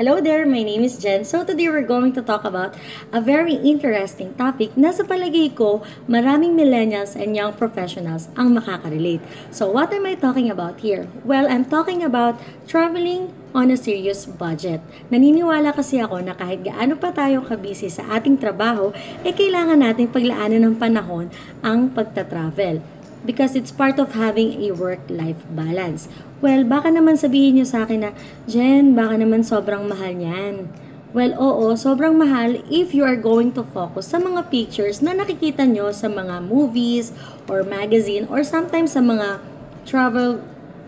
Hello there, my name is Jen. So today we're going to talk about a very interesting topic na sa palagay ko maraming millennials and young professionals ang makaka-relate. So what am I talking about here? Well, I'm talking about traveling on a serious budget. Naniniwala kasi ako na kahit gaano pa tayo kabisi sa ating trabaho, eh kailangan natin paglaanan ng panahon ang pagta-travel because it's part of having a work-life balance. Well, baka naman sabihin nyo sa akin na, Jen, baka naman sobrang mahal niyan. Well, oo, sobrang mahal if you are going to focus sa mga pictures na nakikita nyo sa mga movies or magazine or sometimes sa mga travel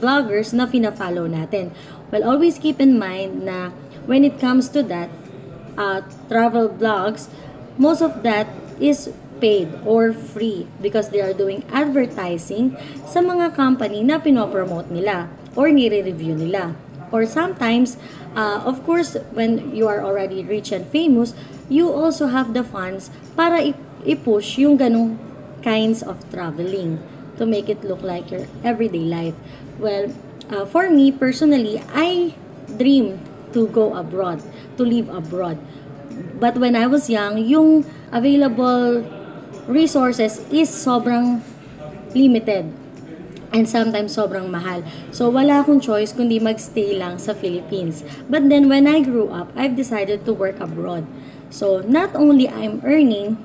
vloggers na fina-follow natin. Well, always keep in mind na when it comes to that, uh, travel vlogs, most of that is paid or free because they are doing advertising sa mga company na pinopromote nila or nire-review nila. Or sometimes, uh, of course, when you are already rich and famous, you also have the funds para i-push yung ganong kinds of traveling to make it look like your everyday life. Well, uh, for me personally, I dream to go abroad, to live abroad. But when I was young, yung available resources is sobrang limited and sometimes sobrang mahal. So, wala akong choice kundi magstay lang sa Philippines. But then, when I grew up, I've decided to work abroad. So, not only I'm earning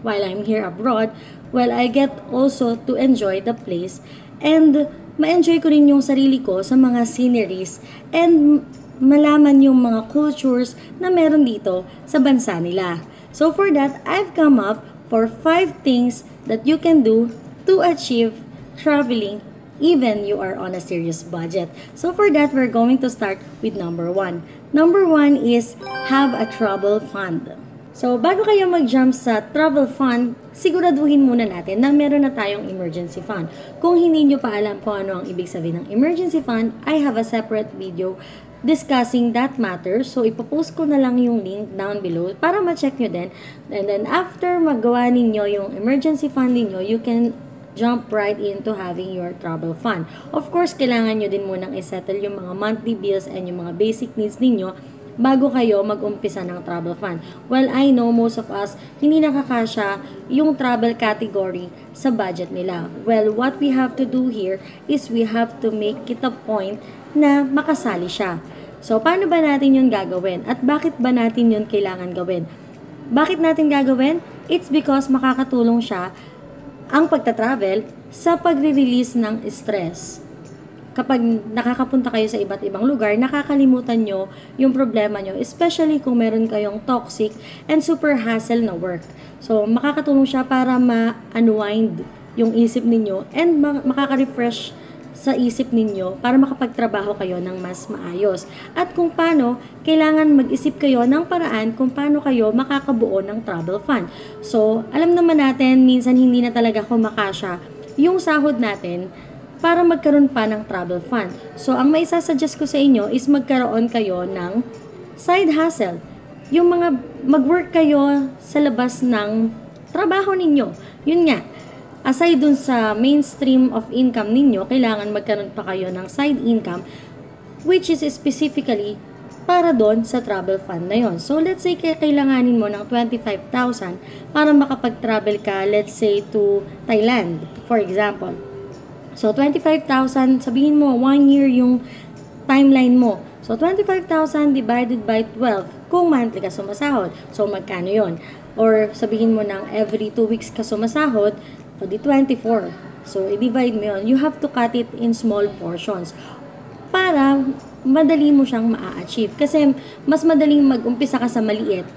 while I'm here abroad, well, I get also to enjoy the place and ma-enjoy ko rin yung sarili ko sa mga sceneries and malaman yung mga cultures na meron dito sa bansa nila. So for that, I've come up for five things that you can do to achieve traveling even you are on a serious budget. So for that, we're going to start with number one. Number one is have a travel fund. So, bago kayo mag-jump sa travel fund, siguraduhin muna natin na meron na tayong emergency fund. Kung hindi nyo pa alam kung ano ang ibig sabihin ng emergency fund, I have a separate video discussing that matter. So, ipopost ko na lang yung link down below para ma-check nyo din. And then, after magawa ninyo yung emergency fund ninyo, you can jump right into having your travel fund. Of course, kailangan nyo din munang isettle yung mga monthly bills and yung mga basic needs ninyo bago kayo mag-umpisa ng travel fund. Well, I know most of us, hindi nakakasya yung travel category sa budget nila. Well, what we have to do here is we have to make it a point na makasali siya. So, paano ba natin yun gagawin? At bakit ba natin yun kailangan gawin? Bakit natin gagawin? It's because makakatulong siya ang pagta-travel sa pagre-release ng stress kapag nakakapunta kayo sa iba't ibang lugar, nakakalimutan nyo yung problema nyo, especially kung meron kayong toxic and super hassle na work. So, makakatulong siya para ma-unwind yung isip ninyo and makaka-refresh sa isip ninyo para makapagtrabaho kayo ng mas maayos. At kung paano, kailangan mag-isip kayo ng paraan kung paano kayo makakabuo ng travel fund. So, alam naman natin, minsan hindi na talaga kumakasya yung sahod natin para magkaroon pa ng travel fund. So, ang may sasuggest ko sa inyo is magkaroon kayo ng side hustle. Yung mga mag-work kayo sa labas ng trabaho ninyo. Yun nga, aside dun sa mainstream of income ninyo, kailangan magkaroon pa kayo ng side income which is specifically para doon sa travel fund na yon. So, let's say kailanganin mo ng 25,000 para makapag-travel ka, let's say, to Thailand, for example. So, 25,000, sabihin mo, one year yung timeline mo. So, 25,000 divided by 12 kung monthly ka sumasahod. So, magkano yon Or sabihin mo ng every 2 weeks ka sumasahod, o di 24. So, i-divide mo yun. You have to cut it in small portions para madali mo siyang ma-achieve. Kasi mas madaling mag-umpisa ka sa maliit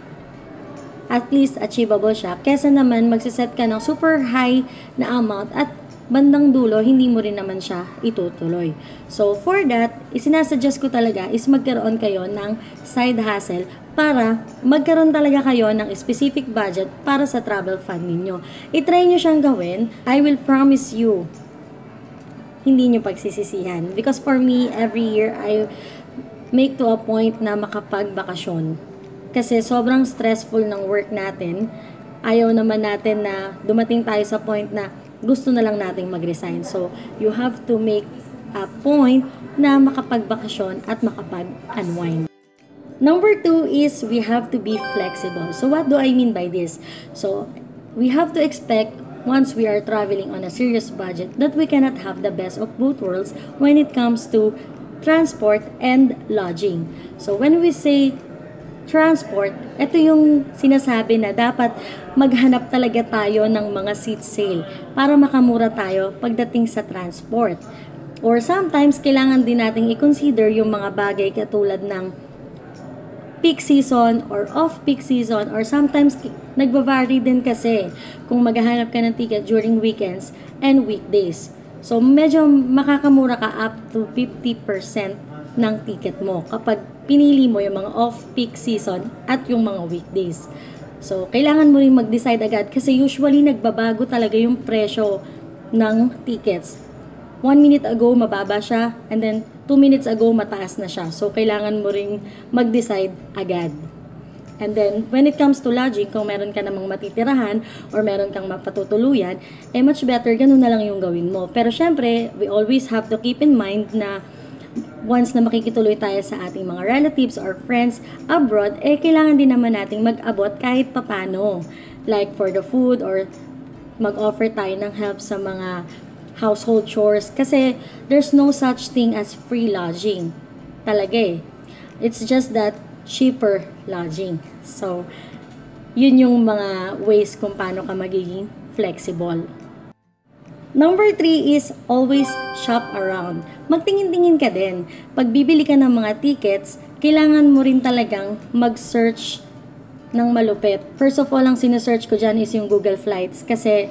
at least achievable siya kesa naman magsiset ka ng super high na amount at bandang dulo, hindi mo rin naman siya itutuloy. So, for that, isinasuggest ko talaga is magkaroon kayo ng side hustle para magkaroon talaga kayo ng specific budget para sa travel fund ninyo. I-try nyo siyang gawin. I will promise you, hindi nyo pagsisisihan. Because for me, every year, I make to a point na makapagbakasyon. Kasi sobrang stressful ng work natin. Ayaw naman natin na dumating tayo sa point na gusto na lang nating mag-resign. So, you have to make a point na makapagbakasyon at makapag-unwind. Number two is we have to be flexible. So what do I mean by this? So we have to expect once we are traveling on a serious budget that we cannot have the best of both worlds when it comes to transport and lodging. So when we say transport, ito yung sinasabi na dapat maghanap talaga tayo ng mga seat sale para makamura tayo pagdating sa transport. Or sometimes, kailangan din nating i-consider yung mga bagay katulad ng peak season or off-peak season or sometimes nagba-vary din kasi kung maghahanap ka ng ticket during weekends and weekdays. So, medyo makakamura ka up to 50% ng ticket mo kapag pinili mo yung mga off-peak season at yung mga weekdays. So, kailangan mo rin mag-decide agad kasi usually nagbabago talaga yung presyo ng tickets. One minute ago, mababa siya and then 2 minutes ago, mataas na siya. So, kailangan mo ring mag-decide agad. And then, when it comes to lodging, kung meron ka namang matitirahan or meron kang mapatutuluyan, eh much better, ganun na lang yung gawin mo. Pero syempre, we always have to keep in mind na once na makikituloy tayo sa ating mga relatives or friends abroad, eh kailangan din naman nating mag-abot kahit papano. Like for the food or mag-offer tayo ng help sa mga household chores. Kasi there's no such thing as free lodging. Talaga eh. It's just that cheaper lodging. So, yun yung mga ways kung paano ka magiging flexible. Number three is always shop around. Magtingin-tingin ka din. Pag bibili ka ng mga tickets, kailangan mo rin talagang mag-search ng malupit. First of all, ang sinesearch ko dyan is yung Google Flights kasi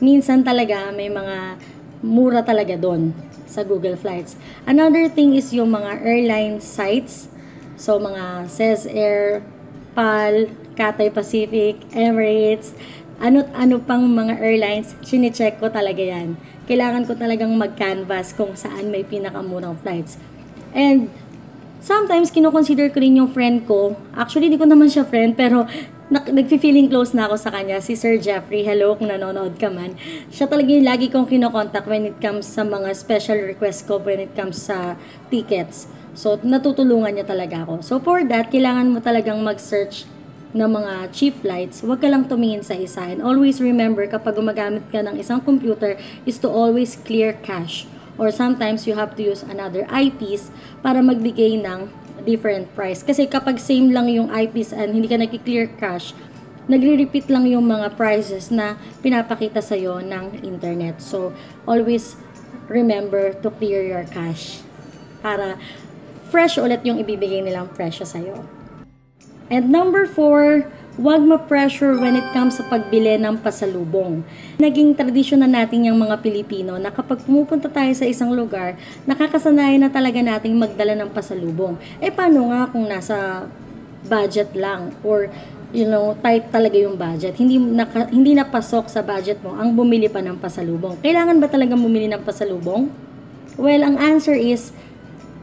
minsan talaga may mga mura talaga doon sa Google Flights. Another thing is yung mga airline sites. So, mga Cez Air, PAL, Cathay Pacific, Emirates, ano't ano pang mga airlines, chinecheck ko talaga yan. Kailangan ko talagang mag-canvas kung saan may pinakamurang flights. And sometimes, kinoconsider ko rin yung friend ko. Actually, hindi ko naman siya friend, pero nag-feeling close na ako sa kanya, si Sir Jeffrey. Hello, kung nanonood ka man. Siya talaga yung lagi kong kinokontak when it comes sa mga special request ko when it comes sa tickets. So, natutulungan niya talaga ako. So, for that, kailangan mo talagang mag-search ng mga cheap flights, huwag ka lang tumingin sa isa. And always remember, kapag gumagamit ka ng isang computer, is to always clear cache. Or sometimes, you have to use another eyepiece para magbigay ng different price. Kasi kapag same lang yung eyepiece and hindi ka nag-clear cache, nagre-repeat lang yung mga prices na pinapakita sa'yo ng internet. So, always remember to clear your cache para fresh ulit yung ibibigay nilang presyo sa'yo. And number four, huwag ma-pressure when it comes sa pagbili ng pasalubong. Naging tradisyon na natin yung mga Pilipino na kapag pumupunta tayo sa isang lugar, nakakasanayan na talaga nating magdala ng pasalubong. Eh paano nga kung nasa budget lang or you know, tight talaga yung budget. Hindi naka, hindi napasok sa budget mo ang bumili pa ng pasalubong. Kailangan ba talaga bumili ng pasalubong? Well, ang answer is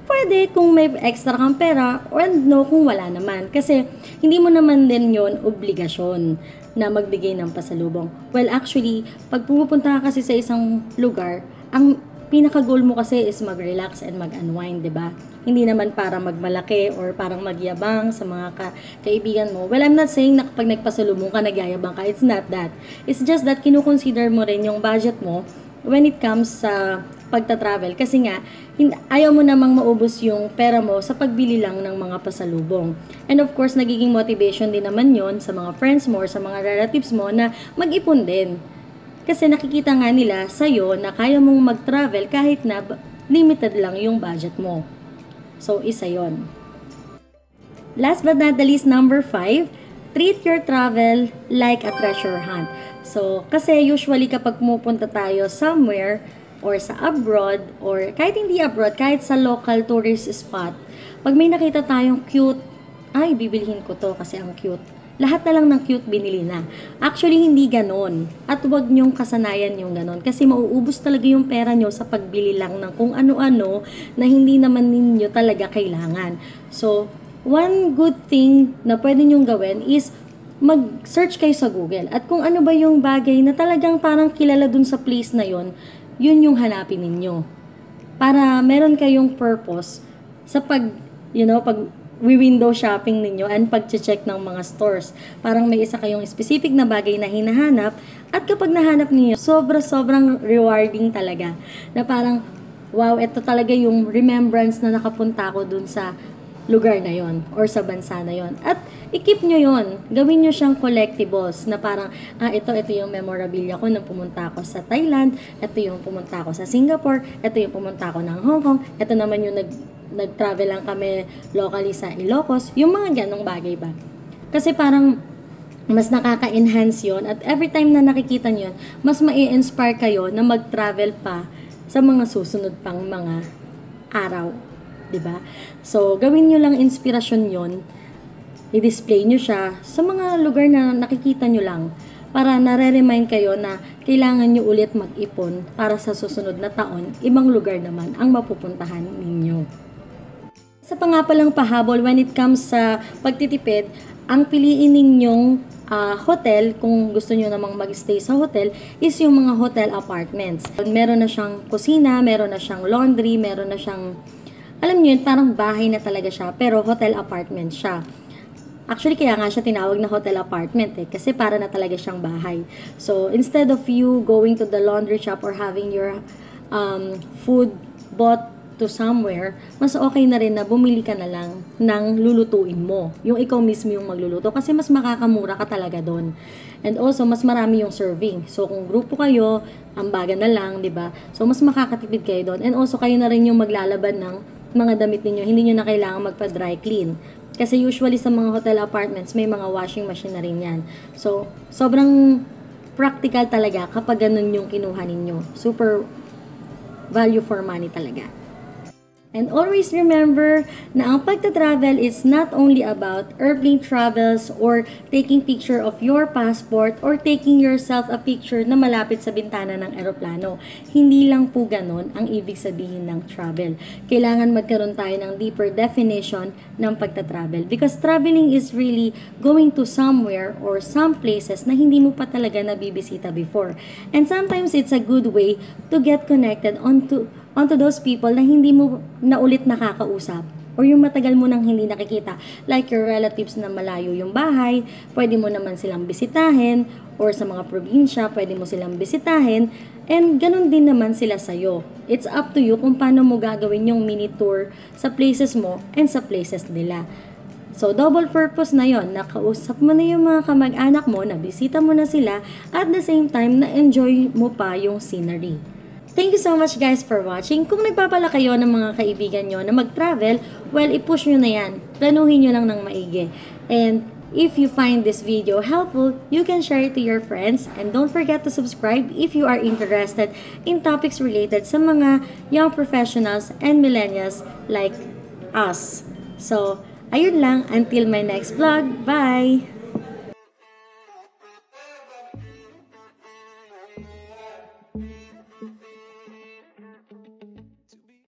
pwede kung may extra kang pera or no kung wala naman. Kasi hindi mo naman din yon obligasyon na magbigay ng pasalubong. Well, actually, pag pumupunta ka kasi sa isang lugar, ang pinaka-goal mo kasi is mag-relax and mag-unwind, 'di ba? Hindi naman para magmalaki or parang magyabang sa mga ka- kaibigan mo. Well, I'm not saying na kapag nagpasalubong ka, nagyayabang ka. It's not that. It's just that kinukonsider mo rin yung budget mo when it comes sa pagta-travel kasi nga ayaw mo namang maubos yung pera mo sa pagbili lang ng mga pasalubong. And of course, nagiging motivation din naman yon sa mga friends mo or sa mga relatives mo na mag-ipon din. Kasi nakikita nga nila sa'yo na kaya mong mag-travel kahit na limited lang yung budget mo. So, isa yon. Last but not the least, number 5, treat your travel like a treasure hunt. So, kasi usually kapag pumupunta tayo somewhere, or sa abroad or kahit hindi abroad, kahit sa local tourist spot, pag may nakita tayong cute, ay, bibilhin ko to kasi ang cute. Lahat na lang ng cute binili na. Actually, hindi ganon. At huwag niyong kasanayan yung ganon. Kasi mauubos talaga yung pera niyo sa pagbili lang ng kung ano-ano na hindi naman ninyo talaga kailangan. So, one good thing na pwede niyong gawin is mag-search kayo sa Google. At kung ano ba yung bagay na talagang parang kilala dun sa place na yon yun yung hanapin ninyo. Para meron kayong purpose sa pag, you know, pag window shopping ninyo and pag-check ng mga stores. Parang may isa kayong specific na bagay na hinahanap at kapag nahanap niyo, sobra-sobrang rewarding talaga. Na parang, wow, ito talaga yung remembrance na nakapunta ko dun sa lugar na yon or sa bansa na yon. At i-keep nyo yon. Gawin nyo siyang collectibles na parang, ah, ito, ito yung memorabilia ko nung pumunta ako sa Thailand, ito yung pumunta ako sa Singapore, ito yung pumunta ako ng Hong Kong, ito naman yung nag nag-travel lang kami locally sa Ilocos, yung mga ganong bagay ba. Kasi parang mas nakaka-enhance yon at every time na nakikita nyo yun, mas mai-inspire kayo na mag-travel pa sa mga susunod pang mga araw. 'Di ba? So, gawin nyo lang inspirasyon yon i-display nyo siya sa mga lugar na nakikita nyo lang para nare-remind kayo na kailangan nyo ulit mag-ipon para sa susunod na taon, ibang lugar naman ang mapupuntahan ninyo. Sa pa nga palang pahabol, when it comes sa pagtitipid, ang piliin ninyong uh, hotel, kung gusto nyo namang mag-stay sa hotel, is yung mga hotel apartments. Meron na siyang kusina, meron na siyang laundry, meron na siyang, alam nyo yun, parang bahay na talaga siya, pero hotel apartment siya. Actually, kaya nga siya tinawag na hotel apartment eh, kasi para na talaga siyang bahay. So, instead of you going to the laundry shop or having your um, food bought to somewhere, mas okay na rin na bumili ka na lang ng lulutuin mo. Yung ikaw mismo yung magluluto kasi mas makakamura ka talaga doon. And also, mas marami yung serving. So, kung grupo kayo, ambaga na lang, di ba? So, mas makakatipid kayo doon. And also, kayo na rin yung maglalaban ng mga damit ninyo. Hindi nyo na kailangan magpa-dry clean. Kasi usually sa mga hotel apartments, may mga washing machine na rin yan. So, sobrang practical talaga kapag ganun yung kinuha ninyo. Super value for money talaga. And always remember na ang pagta-travel is not only about airplane travels or taking picture of your passport or taking yourself a picture na malapit sa bintana ng eroplano. Hindi lang po ganon ang ibig sabihin ng travel. Kailangan magkaroon tayo ng deeper definition ng pagta-travel because traveling is really going to somewhere or some places na hindi mo pa talaga nabibisita before. And sometimes it's a good way to get connected onto onto those people na hindi mo na ulit nakakausap or yung matagal mo nang hindi nakikita. Like your relatives na malayo yung bahay, pwede mo naman silang bisitahin or sa mga probinsya, pwede mo silang bisitahin and ganun din naman sila sa'yo. It's up to you kung paano mo gagawin yung mini tour sa places mo and sa places nila. So, double purpose na yon Nakausap mo na yung mga kamag-anak mo, nabisita mo na sila, at the same time, na-enjoy mo pa yung scenery. Thank you so much guys for watching. Kung nagpapala kayo ng mga kaibigan nyo na mag-travel, well, i-push nyo na yan. Planuhin nyo lang ng maigi. And if you find this video helpful, you can share it to your friends. And don't forget to subscribe if you are interested in topics related sa mga young professionals and millennials like us. So, ayun lang. Until my next vlog. Bye!